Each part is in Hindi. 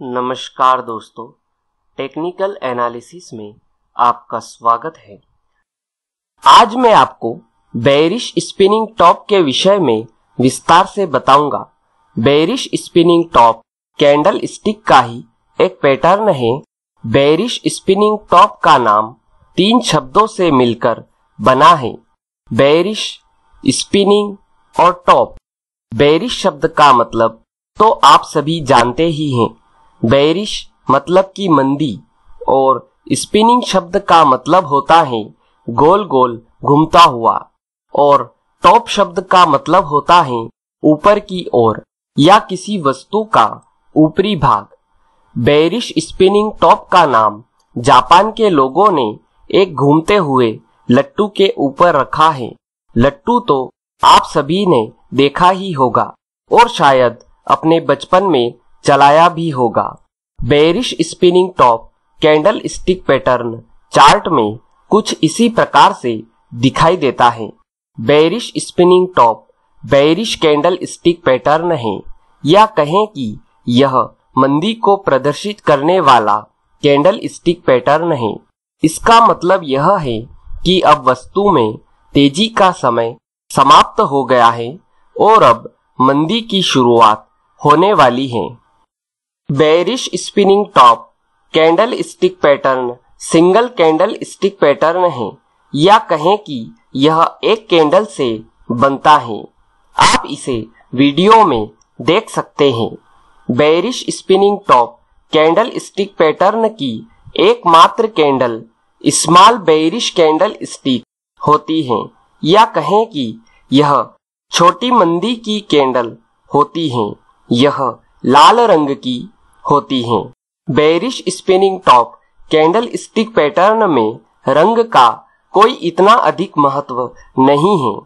नमस्कार दोस्तों टेक्निकल एनालिसिस में आपका स्वागत है। आज मैं आपको बेरिश स्पिनिंग टॉप के विषय में विस्तार से बताऊँगा। Bearish spinning top candlestick का ही एक पैटर्न है। बेरिश स्पिनिंग टॉप का नाम तीन शब्दों से मिलकर बना है। बेरिश स्पिनिंग और टॉप बेरिश शब्द का मतलब तो आप सभी जानते ही हैं। बेरिश मतलब की मंदी और स्पिनिंग शब्द का मतलब होता है गोल गोल घूमता हुआ और टॉप शब्द का मतलब होता है ऊपर की ओर या किसी वस्तु का ऊपरी भाग। बैरिश स्पिनिंग टॉप का नाम जापान के लोगों ने एक घूमते हुए लट्टू के ऊपर रखा है। लट्टू तो आप सभी ने देखा ही होगा और शायद अपने बचपन में चलाया भी होगा। Bearish spinning top, candlestick pattern, chart में कुछ इसी प्रकार से दिखाई देता है। Bearish spinning top, bearish candlestick pattern है। या कहें कि यह मंदी को प्रदर्शित करने वाला कैंडल स्टिक पैटर्न है। इसका मतलब यह है कि अब वस्तु में तेज़ी का समय समाप्त हो गया है और अब मंदी की शुरुआत होने वाली है। Bearish spinning top candlestick pattern single candlestick pattern है, या कहें कि यह एक कैंडल से बनता है। आप इसे वीडियो में देख सकते हैं। Bearish spinning top candlestick pattern की एकमात्र candle small bearish candlestick होती है, या कहें कि यह छोटी मंदी की कैंडल होती है। यह लाल रंग की होती हैं। Bearish spinning top, candlestick pattern में रंग का कोई इतना अधिक महत्व नहीं है।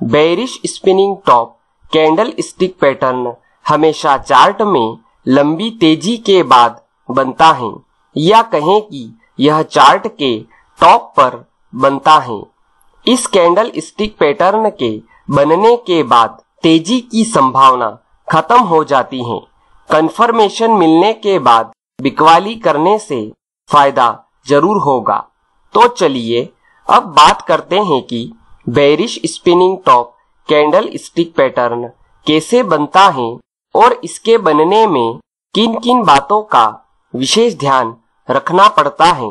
Bearish spinning top, candlestick pattern हमेशा चार्ट में लंबी तेज़ी के बाद बनता है, या कहें कि यह चार्ट के टॉप पर बनता है। इस कैंडल स्टिक पैटर्न के बनने के बाद तेज़ी की संभावना खत्म हो जाती है। कंफर्मेशन मिलने के बाद बिकवाली करने से फ़ायदा ज़रूर होगा। तो चलिए, अब बात करते हैं कि bearish spinning top candlestick pattern कैसे बनता है और इसके बनने में किन किन बातों का विशेष ध्यान रखना पड़ता है।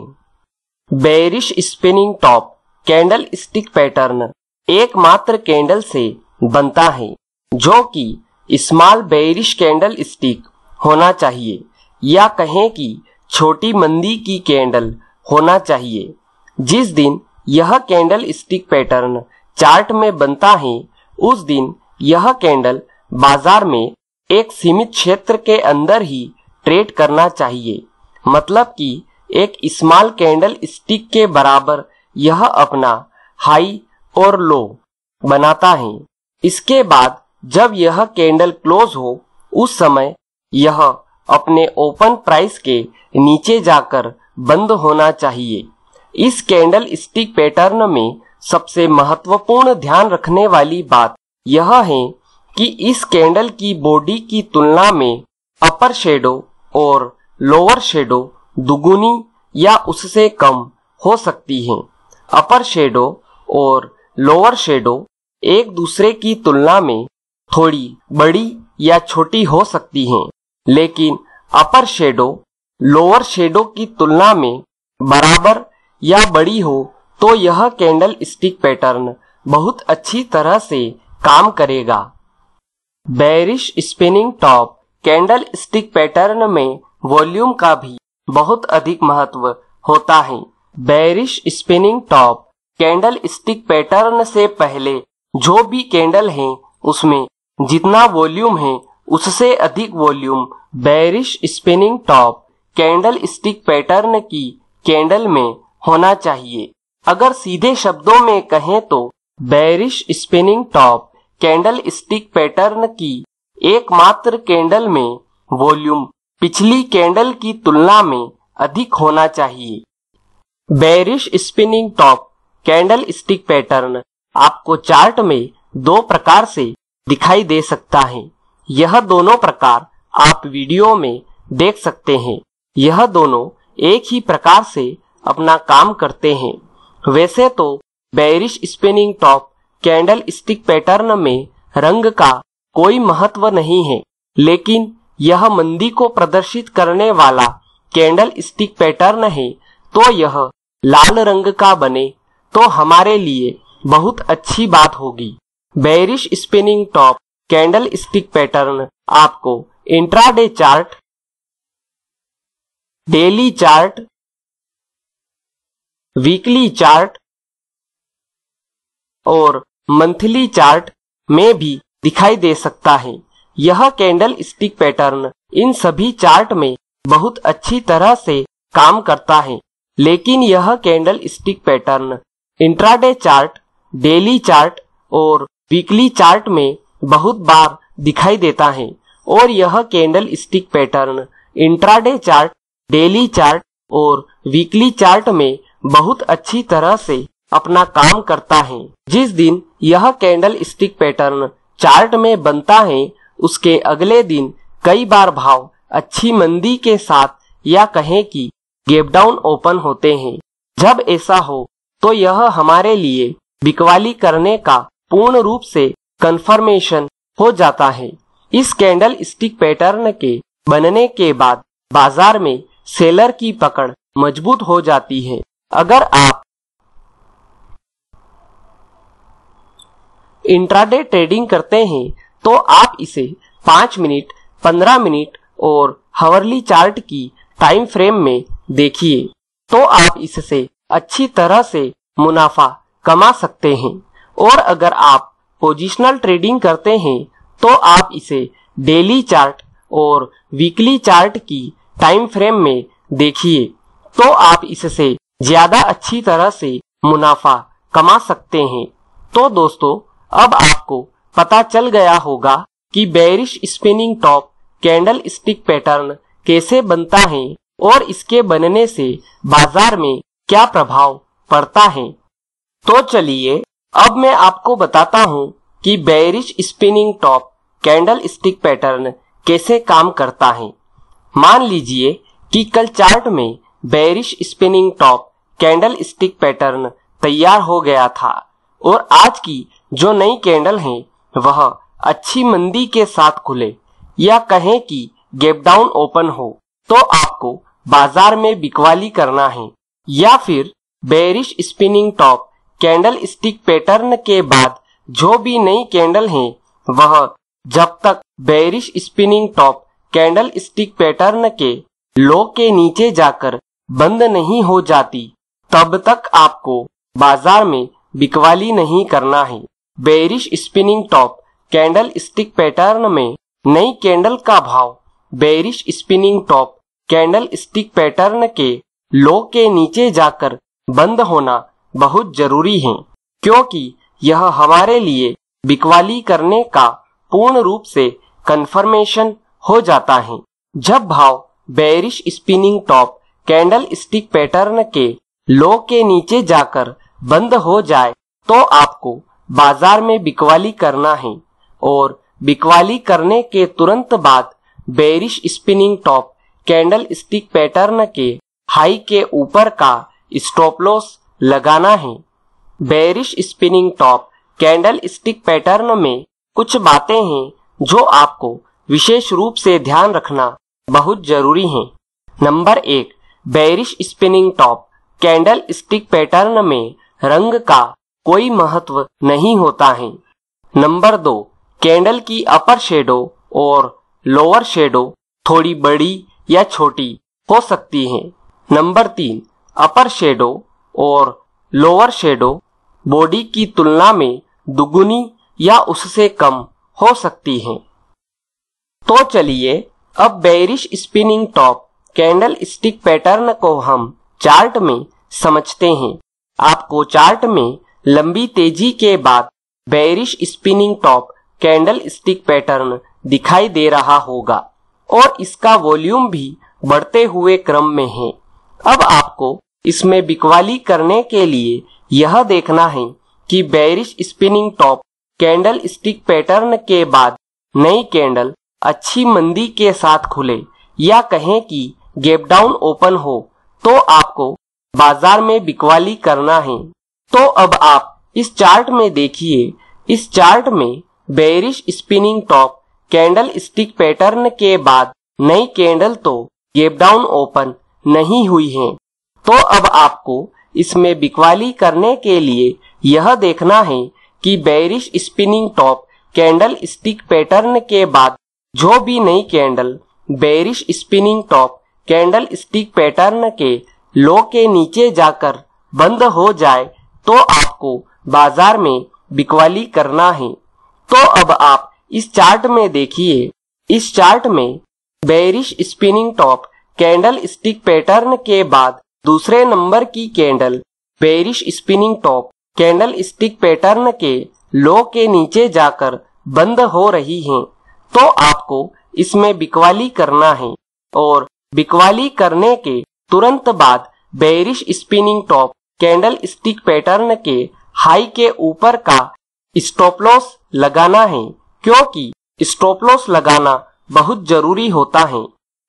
Bearish spinning top candlestick pattern एकमात्र कैंडल से बनता है, जो कि स्मॉल बेरिश कैंडल स्टिक होना चाहिए, या कहें कि छोटी मंदी की कैंडल होना चाहिए। जिस दिन यह कैंडल स्टिक पैटर्न चार्ट में बनता है, उस दिन यह कैंडल बाज़ार में एक सीमित क्षेत्र के अंदर ही ट्रेड करना चाहिए। मतलब कि एक स्मॉल कैंडल स्टिक के बराबर यह अपना हाई और लो बनाता है। इसके बाद जब यह कैंडल क्लोज हो, उस समय यह अपने ओपन प्राइस के नीचे जाकर बंद होना चाहिए। इस कैंडल स्टिक पैटर्न में सबसे महत्वपूर्ण ध्यान रखने वाली बात यह है कि इस कैंडल की बॉडी की तुलना में अपर शेडो और लोअर शेडो दुगुनी या उससे कम हो सकती है। अपर शेडो और लोअर शेडो एक दूसरे की तुलना में थोड़ी बड़ी या छोटी हो सकती हैं, लेकिन अपर शेडो, लोअर शेडो की तुलना में बराबर या बड़ी हो तो यह कैंडल स्टिक पैटर्न बहुत अच्छी तरह से काम करेगा। Bearish spinning top candlestick pattern में वॉल्यूम का भी बहुत अधिक महत्व होता है। Bearish spinning top candlestick pattern से पहले जो भी कैंडल है, उसमें जितना वॉल्यूम है उससे अधिक volume bearish spinning top candlestick pattern की कैंडल में होना चाहिए। अगर सीधे शब्दों में कहें तो bearish spinning top candlestick pattern की एकमात्र कैंडल में वॉल्यूम पिछली कैंडल की तुलना में अधिक होना चाहिए। Bearish spinning top candlestick pattern आपको चार्ट में दो प्रकार से दिखाई दे सकता है। यह दोनों प्रकार आप वीडियो में देख सकते हैं। यह दोनों एक ही प्रकार से अपना काम करते हैं। वैसे तो bearish spinning top candlestick pattern में रंग का कोई महत्व नहीं है, लेकिन यह मंदी को प्रदर्शित करने वाला कैंडल स्टिक पैटर्न है तो यह लाल रंग का बने तो हमारे लिए बहुत अच्छी बात होगी। Bearish spinning top candlestick pattern आपको intraday chart daily chart weekly chart और मंथली चार्ट में भी दिखाई दे सकता है। यह कैंडल स्टिक पैटर्न इन सभी चार्ट में बहुत अच्छी तरह से काम करता है। लेकिन यह candlestick pattern intraday chart daily chart और वीकली चार्ट में बहुत बार दिखाई देता है। और यह candlestick pattern intraday chart daily chart और वीकली चार्ट में बहुत अच्छी तरह से अपना काम करता है। जिस दिन यह कैंडल स्टिक पैटर्न चार्ट में बनता है, उसके अगले दिन कई बार भाव अच्छी मंदी के साथ या कहें कि गेप डाउन ओपन होते हैं। जब ऐसा हो तो यह हमारे लिए बिकवाली करने का पूर्ण रूप से कंफर्मेशन हो जाता है। इस कैंडल स्टिक पैटर्न के बनने के बाद बाज़ार में सेलर की पकड़ मज़बूत हो जाती है। अगर आप इंट्राडे ट्रेडिंग करते हैं तो आप इसे पाँच मिनट, पंद्रह मिनट और हवरली चार्ट की टाइम फ्रेम में देखिए तो आप इससे अच्छी तरह से मुनाफा कमा सकते हैं। और अगर आप पोजिशनल ट्रेडिंग करते हैं तो आप इसे डेली चार्ट और वीकली चार्ट की टाइम फ्रेम में देखिए तो आप इससे ज़्यादा अच्छी तरह से मुनाफा कमा सकते हैं। तो दोस्तों, अब आपको पता चल गया होगा कि bearish spinning top candlestick pattern कैसे बनता है और इसके बनने से बाज़ार में क्या प्रभाव पड़ता है। तो चलिए अब मैं आपको बताता हूँ कि bearish spinning top candlestick pattern कैसे काम करता है। मान लीजिए कि कल चार्ट में bearish spinning top candlestick pattern तैयार हो गया था और आज की जो नई कैंडल है, वह अच्छी मंदी के साथ खुले या कहें कि गैप डाउन ओपन हो तो आपको बाज़ार में बिकवाली करना है या फिर bearish spinning top candlestick pattern के बाद जो भी नई कैंडल है, वह जब तक bearish spinning top candlestick pattern के लो के नीचे जाकर बंद नहीं हो जाती, तब तक आपको बाज़ार में बिकवाली नहीं करना है। Bearish spinning top candlestick pattern में नई कैंडल का भाव bearish spinning top candlestick pattern के लो के नीचे जाकर बंद होना बहुत ज़रूरी है, क्योंकि यह हमारे लिए बिकवाली करने का पूर्ण रूप से कंफर्मेशन हो जाता है। जब भाव bearish spinning top candlestick pattern के लो के नीचे जाकर बंद हो जाए तो आपको बाज़ार में बिकवाली करना है, और बिकवाली करने के तुरंत बाद bearish spinning top candlestick pattern के हाई के ऊपर का स्टॉप लॉस लगाना है। Bearish spinning top candlestick pattern में कुछ बातें हैं जो आपको विशेष रूप से ध्यान रखना बहुत ज़रूरी है। नंबर एक bearish spinning top candlestick pattern में रंग का कोई महत्व नहीं होता है। नंबर दो कैंडल की अपर शेडो और लोअर शेडो थोड़ी बड़ी या छोटी हो सकती है। नंबर तीन अपर शेडो और लोअर शेडो बॉडी की तुलना में दुगुनी या उससे कम हो सकती है। तो चलिए, अब bearish spinning top candlestick pattern को हम चार्ट में समझते हैं। आपको चार्ट में लंबी तेज़ी के बाद bearish spinning top candlestick pattern दिखाई दे रहा होगा और इसका वॉल्यूम भी बढ़ते हुए क्रम में है। अब आपको इसमें बिकवाली करने के लिए यह देखना है कि bearish spinning top candlestick pattern के बाद नई कैंडल अच्छी मंदी के साथ खुले या कहें कि गैप डाउन ओपन हो तो आपको बाज़ार में बिकवाली करना है। तो अब आप इस चार्ट में देखिए। इस चार्ट में bearish spinning top candlestick pattern के बाद नई कैंडल तो गैप डाउन ओपन नहीं हुई है। तो अब आपको इसमें बिकवाली करने के लिए यह देखना है कि bearish spinning top candlestick pattern के बाद जो भी नई candle bearish spinning top candlestick pattern के लो के नीचे जाकर बंद हो जाए तो आपको बाज़ार में बिकवाली करना है। तो अब आप इस चार्ट में देखिए। इस चार्ट में bearish spinning top candlestick pattern के बाद दूसरे नंबर की candle, bearish spinning top, candlestick pattern के लो के नीचे जाकर बंद हो रही है। तो आपको इसमें बिकवाली करना है और बिकवाली करने के तुरंत बाद bearish spinning top, candlestick pattern के हाई के ऊपर का स्टॉप लॉस लगाना है, क्योंकि स्टॉप लॉस लगाना बहुत ज़रूरी होता है।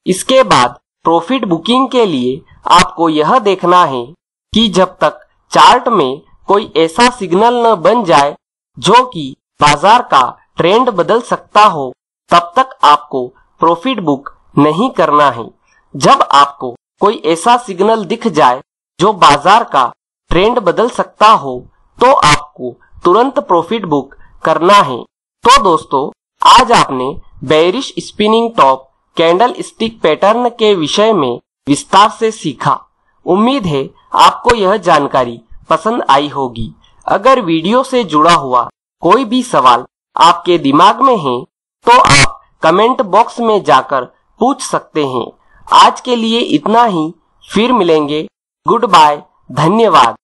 इसके बाद प्रॉफिट बुकिंग के लिए आपको यह देखना है कि जब तक चार्ट में कोई ऐसा सिग्नल न बन जाए, जो कि बाज़ार का ट्रेंड बदल सकता हो, तब तक आपको प्रॉफिट बुक नहीं करना है। जब आपको कोई ऐसा सिग्नल दिख जाए, जो बाज़ार का ट्रेंड बदल सकता हो तो आपको तुरंत प्रॉफिट बुक करना है। तो दोस्तों, आज आपने bearish spinning top candlestick pattern के विषय में विस्तार से सीखा। उम्मीद है आपको यह जानकारी पसंद आई होगी। अगर वीडियो से जुड़ा हुआ कोई भी सवाल आपके दिमाग में है तो आप कमेंट बॉक्स में जाकर पूछ सकते हैं। आज के लिए इतना ही। फिर मिलेंगे। गुड बाय धन्यवाद।